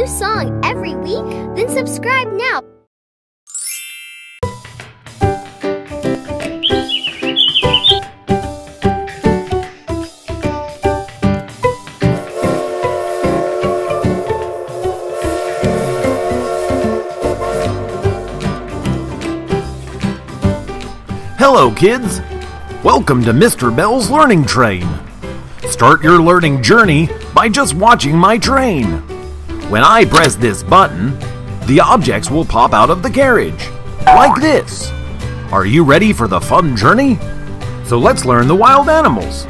new song every week? Then subscribe now. Hello, kids! Welcome to Mr. Bell's Learning Train. Start your learning journey by just watching my train. When I press this button, the objects will pop out of the carriage, like this. Are you ready for the fun journey? So let's learn the wild animals.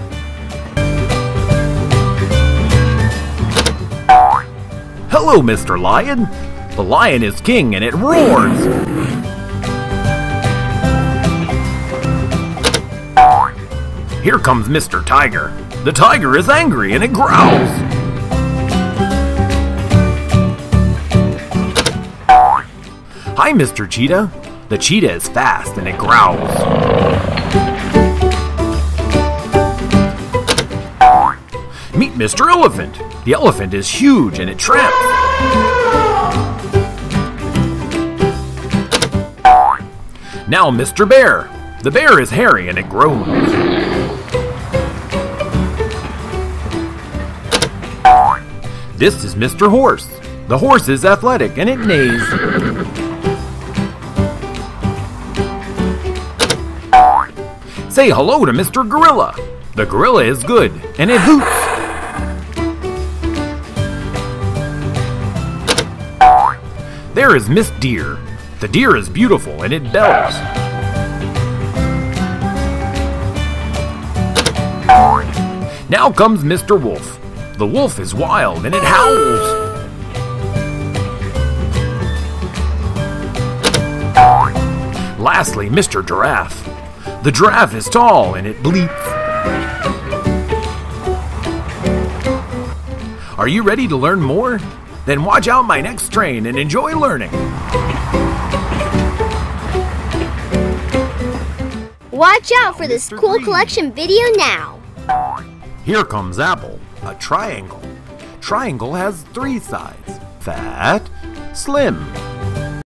Hello, Mr. Lion. The lion is king and it roars. Here comes Mr. Tiger. The tiger is angry and it growls. Hi, Mr. Cheetah. The cheetah is fast and it growls. Meet Mr. Elephant. The elephant is huge and it tramps. Now, Mr. Bear. The bear is hairy and it groans. This is Mr. Horse. The horse is athletic and it neighs. Say hello to Mr. Gorilla. The gorilla is good and it hoots. There is Miss Deer. The deer is beautiful and it bells. Now comes Mr. Wolf. The wolf is wild and it howls. Lastly, Mr. Giraffe. The giraffe is tall and it bleats. Are you ready to learn more? Then watch out my next train and enjoy learning. Watch out for this cool collection video now. Here comes Apple, a triangle. Triangle has three sides fat, slim,